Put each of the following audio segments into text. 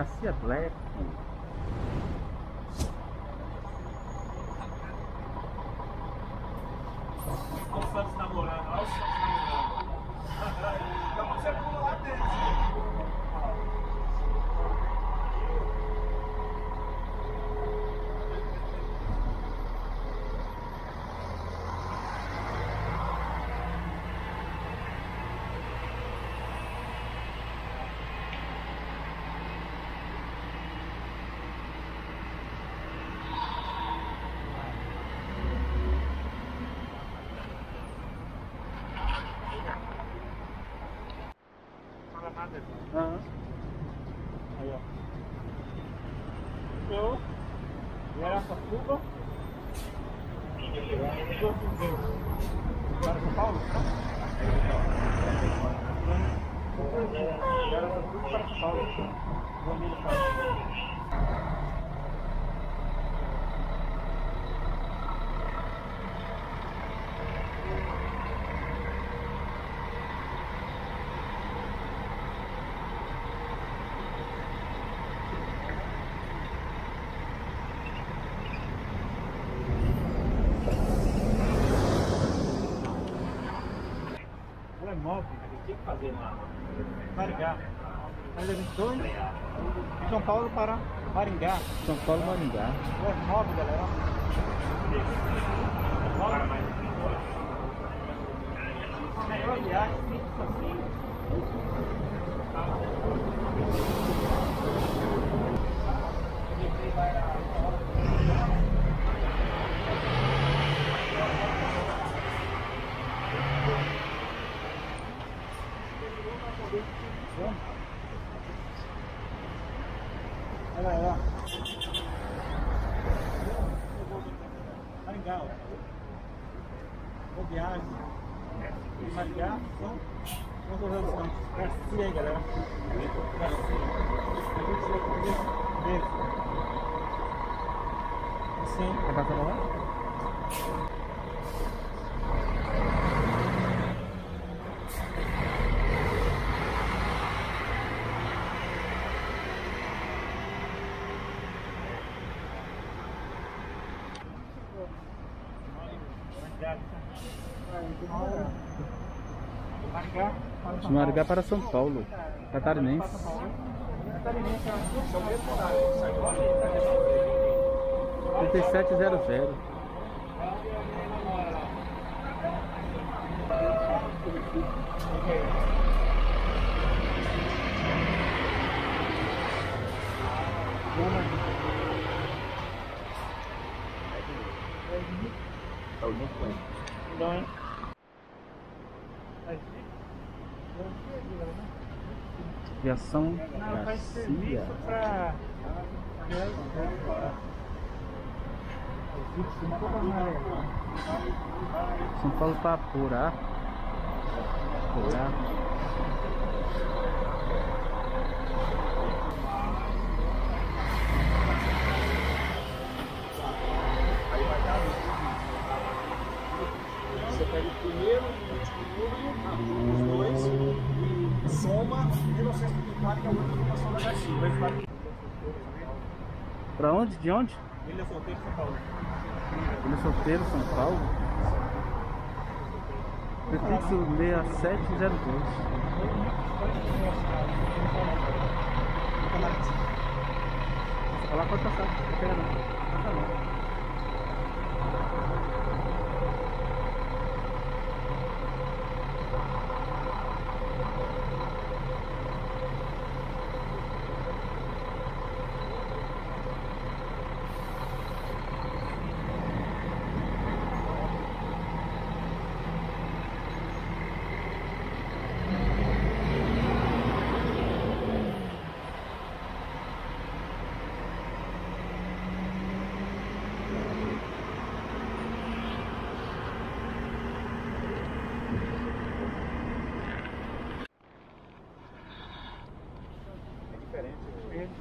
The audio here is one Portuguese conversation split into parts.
Garcia Black. Olha o Santos namorando, olha o Santos namorando. Então você pula lá dentro. Aham. Aí, ó. Eu. E Cuba. Para São Paulo? E Cuba para São Paulo. Vamos ver o é móvel, ele tinha que fazer lá. Maringá. Ainda 22. De São Paulo para Maringá. São Paulo, Maringá. É móvel, galera. Móvel. Melhor viagem, simples assim. Olha lá, olha lá. Maringá, ó. Boa viagem. Maringá, São Campos. Garcia aí, galera. Garcia. A gente chega com esse beijo. Assim. Quer passar pra lá? Maringá. De Maringá para São Paulo. Catarinense. Catarinense, é o mesmo horário. Sai 3700. Não, Garcia. serviço pra. São Paulo para Apurá. Apurá. Você pega o primeiro e o último número, os dois, e soma 1934, que é a outra informação da ficar Pra onde? De onde? Ilha Solteiro, São Paulo. Ilha Solteiro, São Paulo. Prefixo 6702. Olha lá pode passar. Não pega não. Passa não.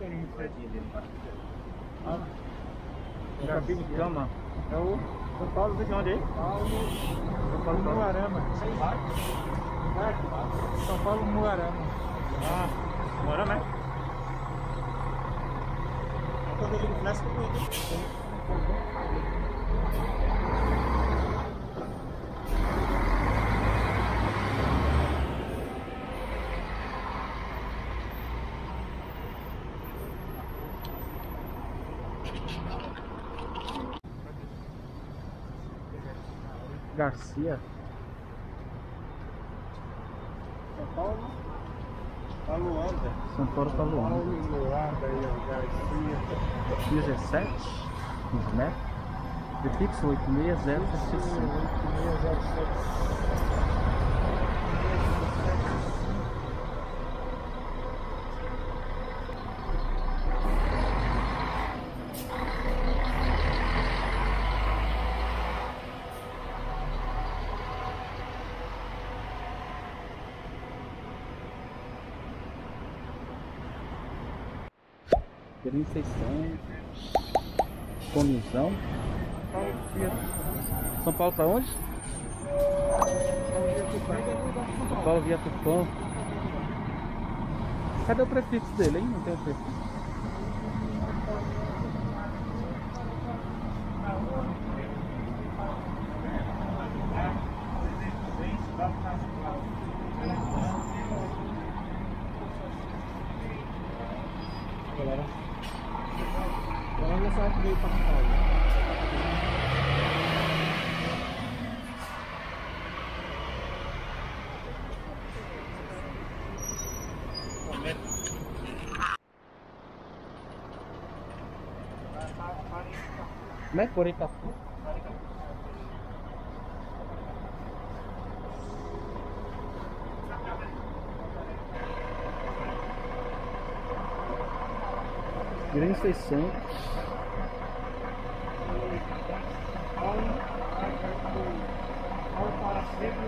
É diferente. Ah, Cabine de cama. É o São Paulo, de onde aí? Paulo. São Paulo Muarama. São Paulo Muarama. Ah, Muarama é? quando eu ligo flash, Garcia. São Paulo, tá Luanda. São Paulo tá Luanda. Paulo, Luanda e o Garcia. 17. Né? Prefixo 86060. 8607. Querendo 600. Comisão. São Paulo tá onde? São Paulo via Tupã. Cadê o prefixo dele, hein? Não tem o prefixo. Galera, sabe que veio pra São Paulo. Grande ao, ao para sempre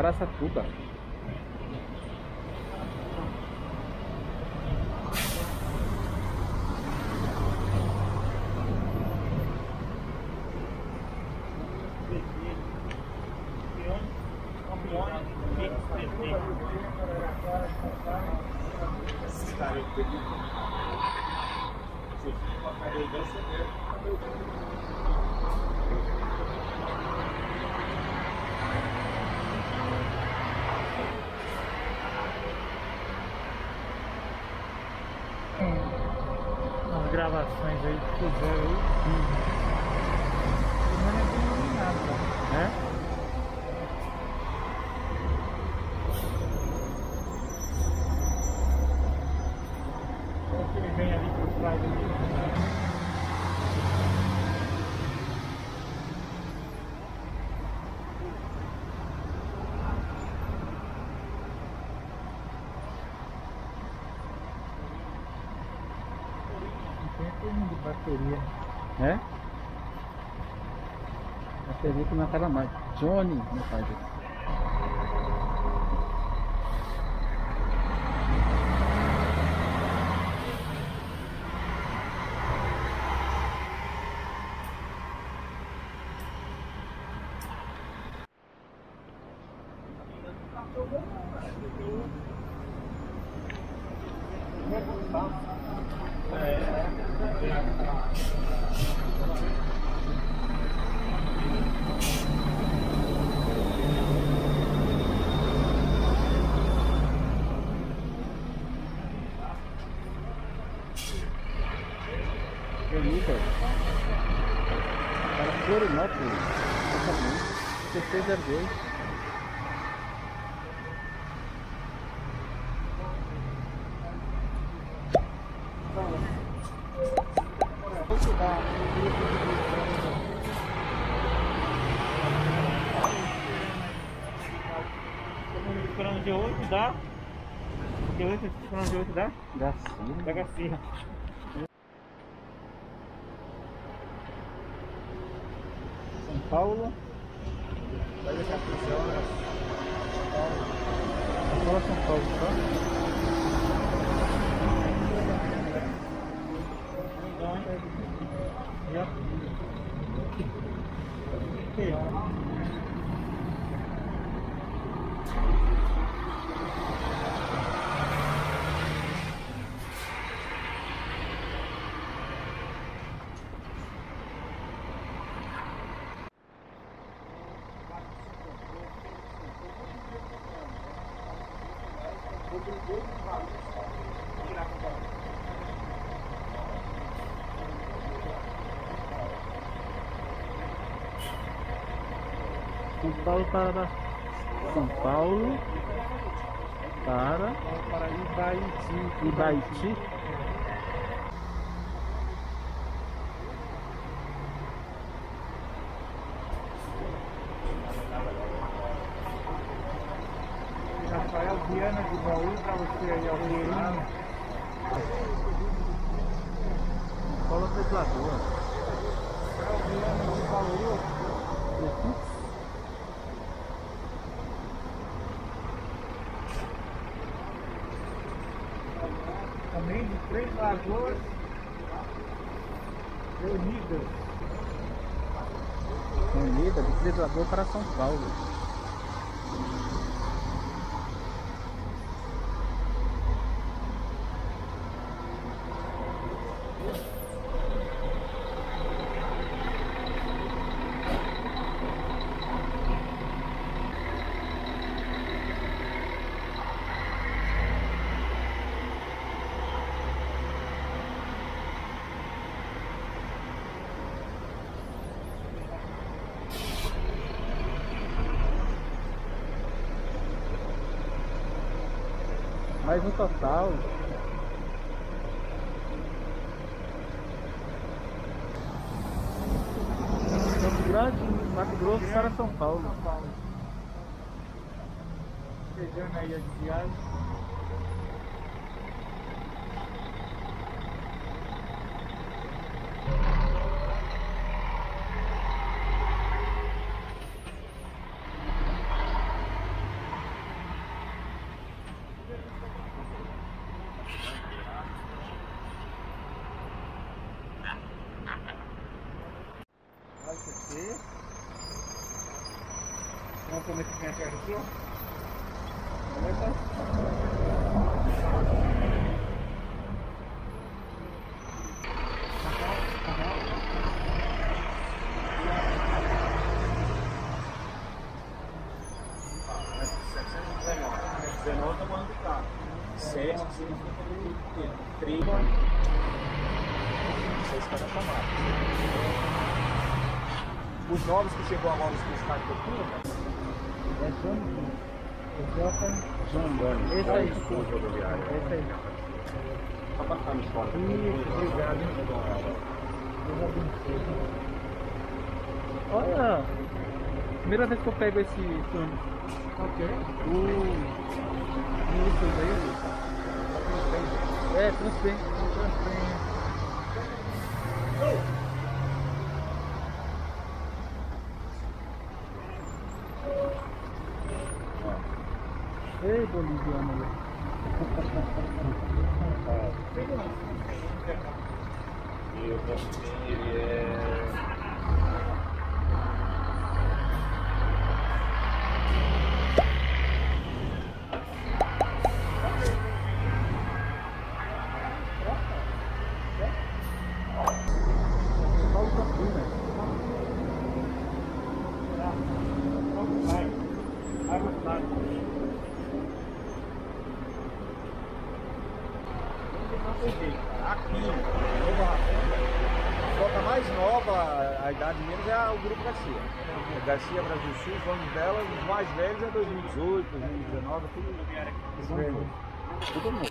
600. Araçatuba. As gravações aí que fizeram aí. Mas não tem nada. É? Será que ele vem ali por trás ali? Não tem turno de bateria. É? Bateria que não cara mais. Johnny, meu pai. Florianópolis. Exatamente. 1602. Esperando de 8 dá. De 8, esperando de 8 dá? Garcia. Da Garcia. São Paulo. Vai deixar a prisão, né? Fala São Paulo, tá? Então, hein? Já. Que? São Paulo para São Paulo para Ibaiti. Ibaiti. Rafael Viana de Baú para você aí, ó. Pinheirinho. São Paulo Teclador. Rafael Viana de Baú. Também de Três Lagoas. Reunidas. Unida, de Teclador para São Paulo. Mais um total. Grande, Mato Grosso para São Paulo. São Paulo. Pegando aí a viagem. Vai ser. Vamos comer esse pinha aqui, ó. Dezenove é o ano do carro. Sete significa que trinta. Seis cada tomate. Os novos que chegou agora, os que estão de cultura, É. João Gomes. Esse aí. Esse aí. Só passar no esporte. Isso, obrigado. Olha, primeira vez que eu pego esse filme. Ok. O. Isso aí. É, transparente. Transparente. Boliviano. velho. E o próximo ele é. Paulo Campinas. Vai. Vai mais tarde. Aqui, no barracão. mais nova, a idade menos, é o Grupo Garcia. É Garcia Brasil Sul, vamos dela, os mais velhos é 2018, 2019, tudo. Tudo novo.